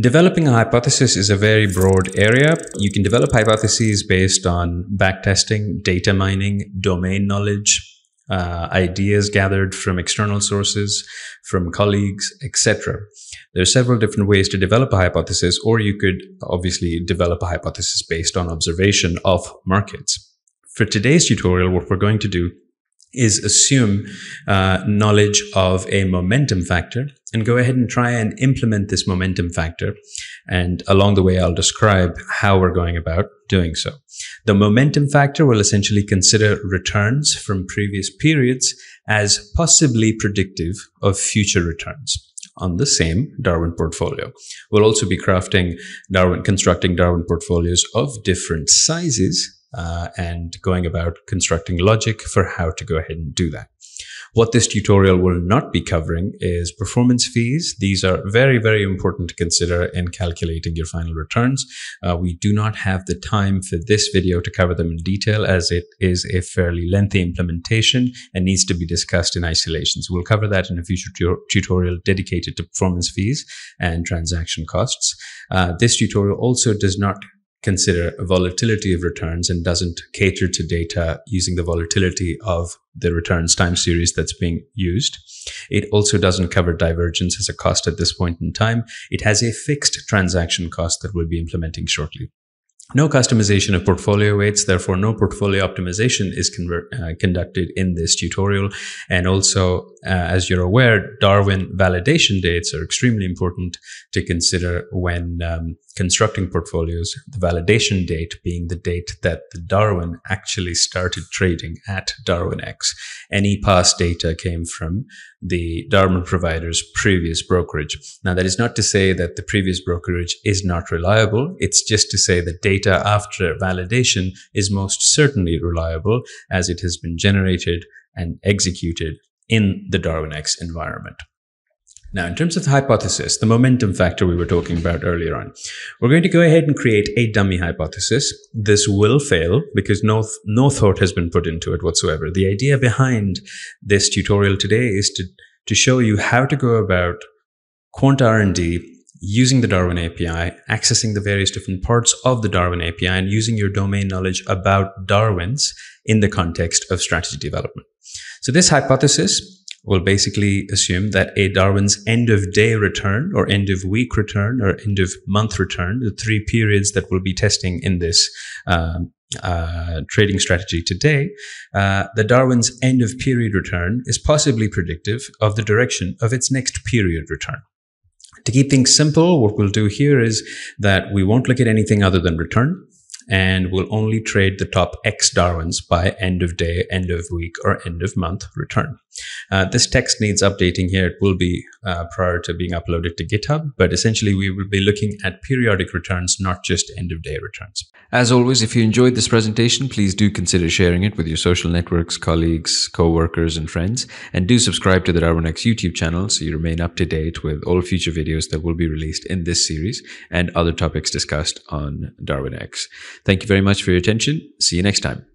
Developing a hypothesis is a very broad area. You can develop hypotheses based on backtesting, data mining, domain knowledge, uh, ideas gathered from external sources, from colleagues, etc. There are several different ways to develop a hypothesis, or you could obviously develop a hypothesis based on observation of markets. For today's tutorial, what we're going to do is assume uh, knowledge of a momentum factor and go ahead and try and implement this momentum factor. And along the way, I'll describe how we're going about doing so. The momentum factor will essentially consider returns from previous periods as possibly predictive of future returns on the same Darwin portfolio. We'll also be crafting Darwin, constructing Darwin portfolios of different sizes uh, and going about constructing logic for how to go ahead and do that. What this tutorial will not be covering is performance fees. These are very, very important to consider in calculating your final returns. Uh, we do not have the time for this video to cover them in detail as it is a fairly lengthy implementation and needs to be discussed in isolation. So We'll cover that in a future tu tutorial dedicated to performance fees and transaction costs. Uh, this tutorial also does not consider volatility of returns and doesn't cater to data using the volatility of the returns time series that's being used. It also doesn't cover divergence as a cost at this point in time. It has a fixed transaction cost that we'll be implementing shortly. No customization of portfolio weights, therefore no portfolio optimization is convert, uh, conducted in this tutorial. And also, uh, as you're aware, Darwin validation dates are extremely important to consider when um, constructing portfolios, the validation date being the date that the Darwin actually started trading at Darwinex. Any past data came from the Darwin provider's previous brokerage. Now, that is not to say that the previous brokerage is not reliable. It's just to say that data after validation is most certainly reliable as it has been generated and executed in the Darwinex environment. Now, in terms of the hypothesis, the momentum factor we were talking about earlier on, we're going to go ahead and create a dummy hypothesis. This will fail because no, no thought has been put into it whatsoever. The idea behind this tutorial today is to, to show you how to go about quant R&D using the Darwin API, accessing the various different parts of the Darwin API, and using your domain knowledge about Darwin's in the context of strategy development. So this hypothesis will basically assume that a Darwin's end of day return or end of week return or end of month return, the three periods that we'll be testing in this um, uh, trading strategy today, uh, the Darwin's end of period return is possibly predictive of the direction of its next period return. To keep things simple, what we'll do here is that we won't look at anything other than return and we'll only trade the top X Darwins by end of day, end of week, or end of month return. Uh, this text needs updating here. It will be uh, prior to being uploaded to GitHub, but essentially we will be looking at periodic returns, not just end of day returns. As always, if you enjoyed this presentation, please do consider sharing it with your social networks, colleagues, co-workers, and friends. And do subscribe to the Darwinex YouTube channel so you remain up to date with all future videos that will be released in this series and other topics discussed on Darwinex. Thank you very much for your attention. See you next time.